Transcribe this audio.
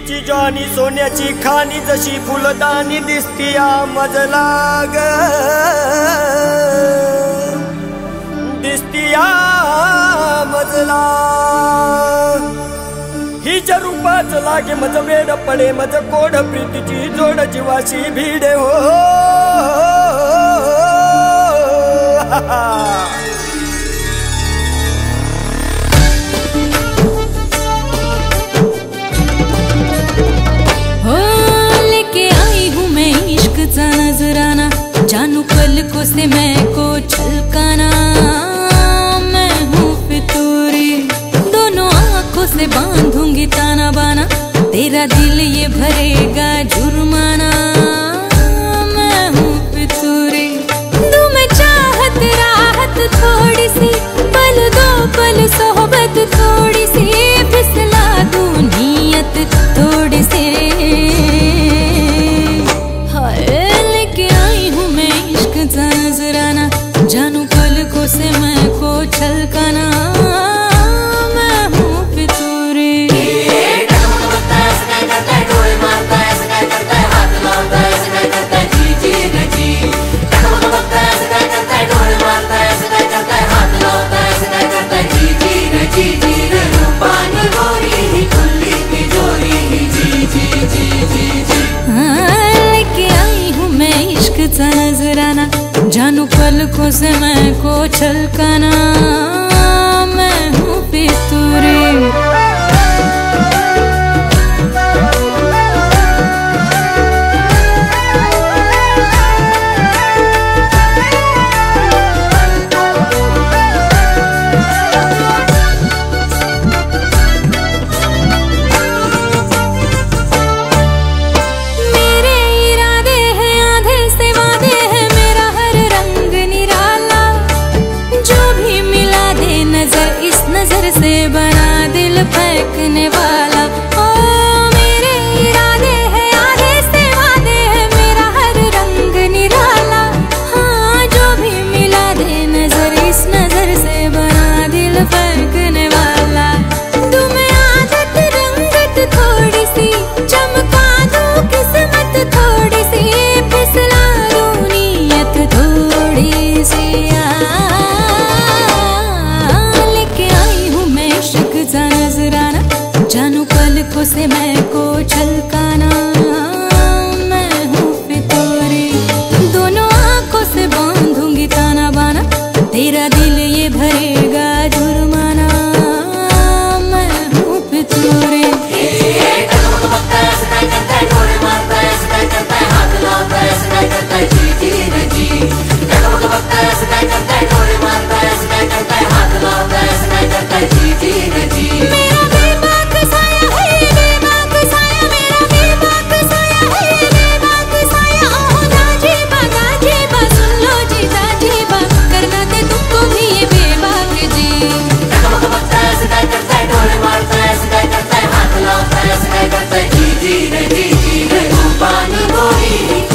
तिची जॉनी सोन्याची खाणी जशी फुलदानी दिसती या मजला ग दिसती मजला हिच्या रूपाच लागे मज वेड पडे मज कोढ प्रीतीची जोड जीवाशी भिडे हो. पलकों से मैं को छलकाना। मैं हूँ फितूरी। दोनों आंखों से बांधू नजराना जानू पल को से मैं को छलकाना। मैं हूँ पितुरी महकने वाला से मैं Thank you.